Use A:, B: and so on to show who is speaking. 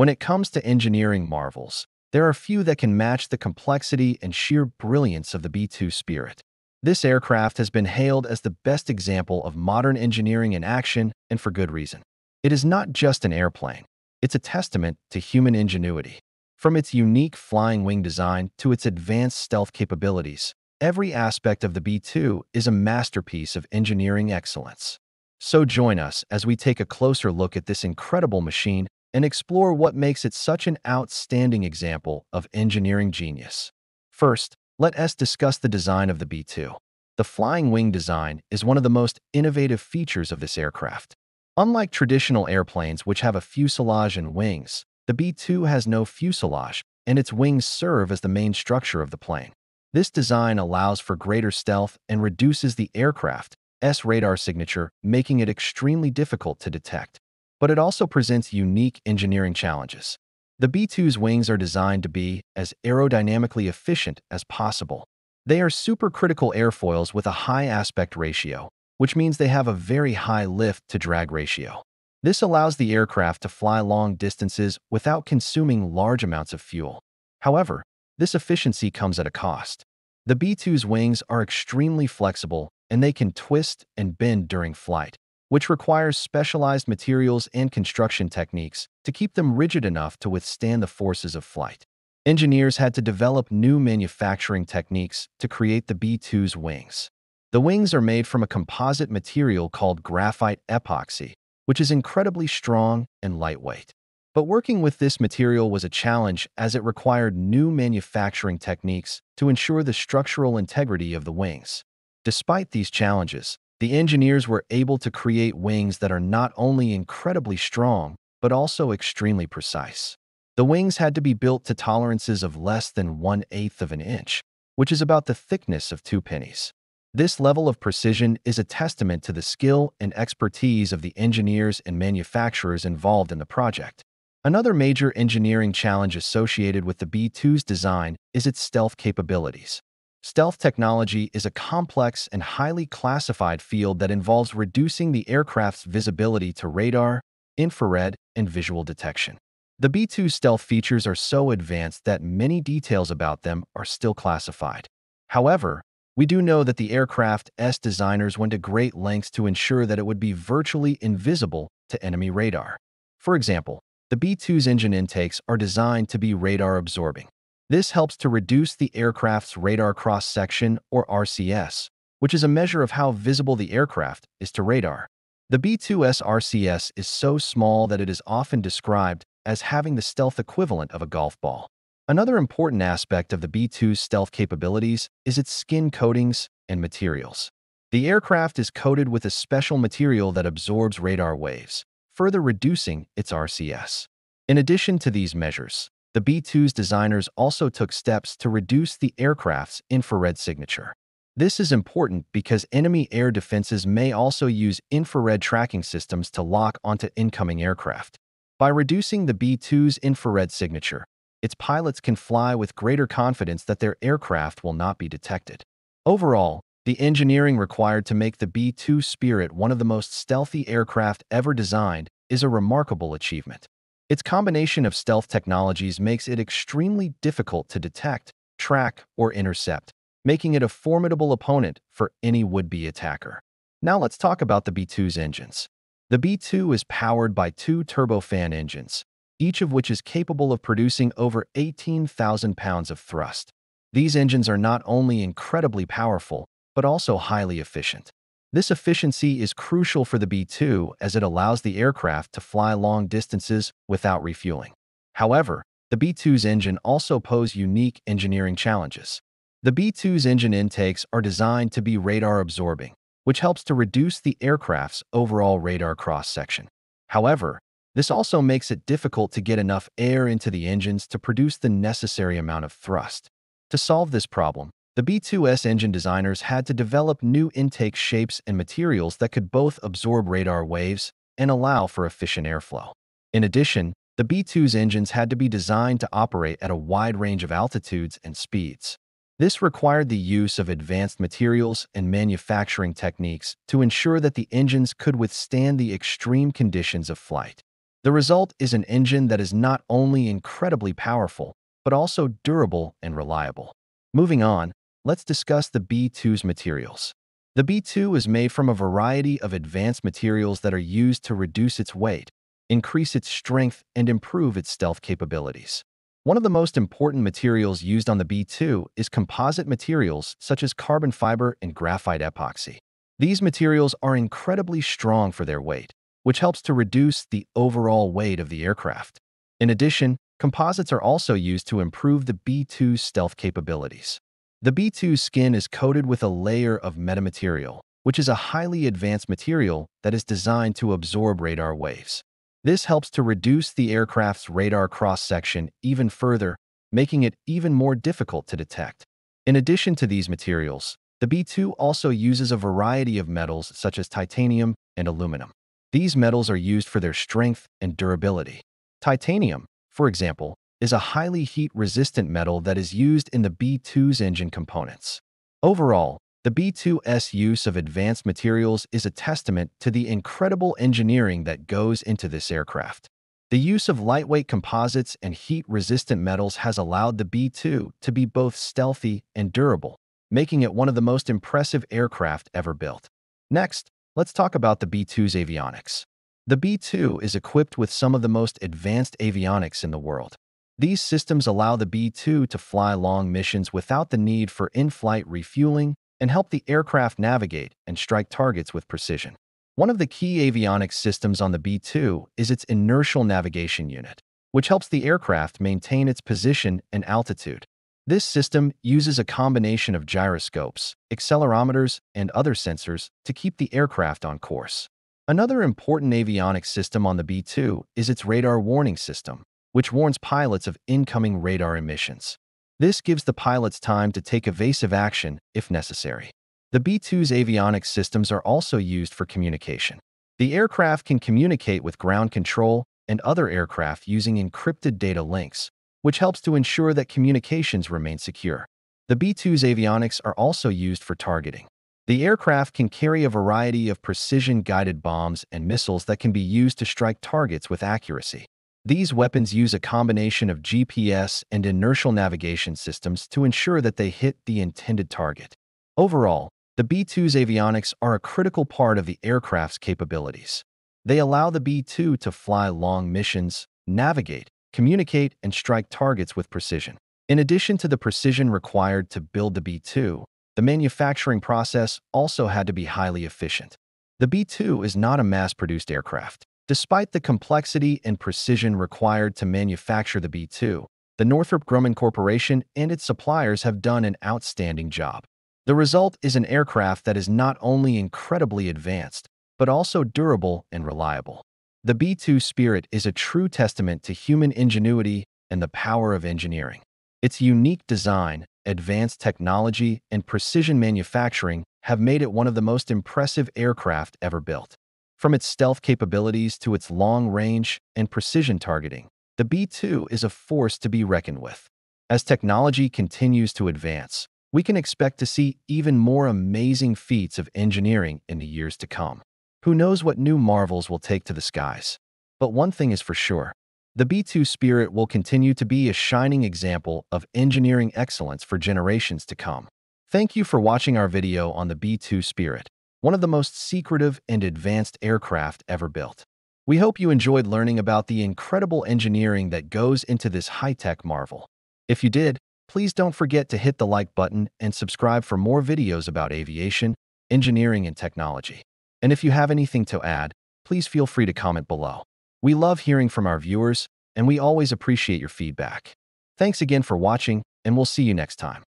A: When it comes to engineering marvels, there are few that can match the complexity and sheer brilliance of the B-2 Spirit. This aircraft has been hailed as the best example of modern engineering in action, and for good reason. It is not just an airplane. It's a testament to human ingenuity. From its unique flying wing design to its advanced stealth capabilities, every aspect of the B-2 is a masterpiece of engineering excellence. So join us as we take a closer look at this incredible machine and explore what makes it such an outstanding example of engineering genius. First, let us discuss the design of the B-2. The flying wing design is one of the most innovative features of this aircraft. Unlike traditional airplanes which have a fuselage and wings, the B-2 has no fuselage, and its wings serve as the main structure of the plane. This design allows for greater stealth and reduces the aircraft's radar signature, making it extremely difficult to detect. But it also presents unique engineering challenges. The B-2's wings are designed to be as aerodynamically efficient as possible. They are supercritical airfoils with a high aspect ratio, which means they have a very high lift-to-drag ratio. This allows the aircraft to fly long distances without consuming large amounts of fuel. However, this efficiency comes at a cost. The B-2's wings are extremely flexible and they can twist and bend during flight, which requires specialized materials and construction techniques to keep them rigid enough to withstand the forces of flight. Engineers had to develop new manufacturing techniques to create the B-2's wings. The wings are made from a composite material called graphite epoxy, which is incredibly strong and lightweight. But working with this material was a challenge as it required new manufacturing techniques to ensure the structural integrity of the wings. Despite these challenges, the engineers were able to create wings that are not only incredibly strong, but also extremely precise. The wings had to be built to tolerances of less than one-eighth of an inch, which is about the thickness of two pennies. This level of precision is a testament to the skill and expertise of the engineers and manufacturers involved in the project. Another major engineering challenge associated with the B-2's design is its stealth capabilities. Stealth technology is a complex and highly classified field that involves reducing the aircraft's visibility to radar, infrared, and visual detection. The B-2 stealth features are so advanced that many details about them are still classified. However, we do know that the aircraft's designers went to great lengths to ensure that it would be virtually invisible to enemy radar. For example, the B-2's engine intakes are designed to be radar absorbing. This helps to reduce the aircraft's radar cross-section, or RCS, which is a measure of how visible the aircraft is to radar. The B-2's RCS is so small that it is often described as having the stealth equivalent of a golf ball. Another important aspect of the B-2's stealth capabilities is its skin coatings and materials. The aircraft is coated with a special material that absorbs radar waves, further reducing its RCS. In addition to these measures, the B-2's designers also took steps to reduce the aircraft's infrared signature. This is important because enemy air defenses may also use infrared tracking systems to lock onto incoming aircraft. By reducing the B-2's infrared signature, its pilots can fly with greater confidence that their aircraft will not be detected. Overall, the engineering required to make the B-2 Spirit one of the most stealthy aircraft ever designed is a remarkable achievement. Its combination of stealth technologies makes it extremely difficult to detect, track, or intercept, making it a formidable opponent for any would-be attacker. Now let's talk about the B-2's engines. The B-2 is powered by two turbofan engines, each of which is capable of producing over 18,000 pounds of thrust. These engines are not only incredibly powerful, but also highly efficient. This efficiency is crucial for the B-2 as it allows the aircraft to fly long distances without refueling. However, the B-2's engine also pose unique engineering challenges. The B-2's engine intakes are designed to be radar absorbing, which helps to reduce the aircraft's overall radar cross-section. However, this also makes it difficult to get enough air into the engines to produce the necessary amount of thrust. To solve this problem, the B-2's engine designers had to develop new intake shapes and materials that could both absorb radar waves and allow for efficient airflow. In addition, the B-2's engines had to be designed to operate at a wide range of altitudes and speeds. This required the use of advanced materials and manufacturing techniques to ensure that the engines could withstand the extreme conditions of flight. The result is an engine that is not only incredibly powerful, but also durable and reliable. Moving on, let's discuss the B2's materials. The B2 is made from a variety of advanced materials that are used to reduce its weight, increase its strength, and improve its stealth capabilities. One of the most important materials used on the B2 is composite materials such as carbon fiber and graphite epoxy. These materials are incredibly strong for their weight, which helps to reduce the overall weight of the aircraft. In addition, composites are also used to improve the B2's stealth capabilities. The B2's skin is coated with a layer of metamaterial, which is a highly advanced material that is designed to absorb radar waves. This helps to reduce the aircraft's radar cross-section even further, making it even more difficult to detect. In addition to these materials, the B2 also uses a variety of metals such as titanium and aluminum. These metals are used for their strength and durability. Titanium, for example, is a highly heat-resistant metal that is used in the B-2's engine components. Overall, the B-2's use of advanced materials is a testament to the incredible engineering that goes into this aircraft. The use of lightweight composites and heat-resistant metals has allowed the B-2 to be both stealthy and durable, making it one of the most impressive aircraft ever built. Next, let's talk about the B-2's avionics. The B-2 is equipped with some of the most advanced avionics in the world. These systems allow the B-2 to fly long missions without the need for in-flight refueling and help the aircraft navigate and strike targets with precision. One of the key avionics systems on the B-2 is its inertial navigation unit, which helps the aircraft maintain its position and altitude. This system uses a combination of gyroscopes, accelerometers, and other sensors to keep the aircraft on course. Another important avionics system on the B-2 is its radar warning system, which warns pilots of incoming radar emissions. This gives the pilots time to take evasive action if necessary. The B-2's avionics systems are also used for communication. The aircraft can communicate with ground control and other aircraft using encrypted data links, which helps to ensure that communications remain secure. The B-2's avionics are also used for targeting. The aircraft can carry a variety of precision-guided bombs and missiles that can be used to strike targets with accuracy. These weapons use a combination of GPS and inertial navigation systems to ensure that they hit the intended target. Overall, the B-2's avionics are a critical part of the aircraft's capabilities. They allow the B-2 to fly long missions, navigate, communicate, and strike targets with precision. In addition to the precision required to build the B-2, the manufacturing process also had to be highly efficient. The B-2 is not a mass-produced aircraft. Despite the complexity and precision required to manufacture the B-2, the Northrop Grumman Corporation and its suppliers have done an outstanding job. The result is an aircraft that is not only incredibly advanced, but also durable and reliable. The B-2 Spirit is a true testament to human ingenuity and the power of engineering. Its unique design, advanced technology, and precision manufacturing have made it one of the most impressive aircraft ever built. From its stealth capabilities to its long range and precision targeting, the B-2 is a force to be reckoned with. As technology continues to advance, we can expect to see even more amazing feats of engineering in the years to come. Who knows what new marvels will take to the skies? But one thing is for sure. The B-2 Spirit will continue to be a shining example of engineering excellence for generations to come. Thank you for watching our video on the B-2 Spirit one of the most secretive and advanced aircraft ever built. We hope you enjoyed learning about the incredible engineering that goes into this high-tech marvel. If you did, please don't forget to hit the like button and subscribe for more videos about aviation, engineering, and technology. And if you have anything to add, please feel free to comment below. We love hearing from our viewers, and we always appreciate your feedback. Thanks again for watching, and we'll see you next time.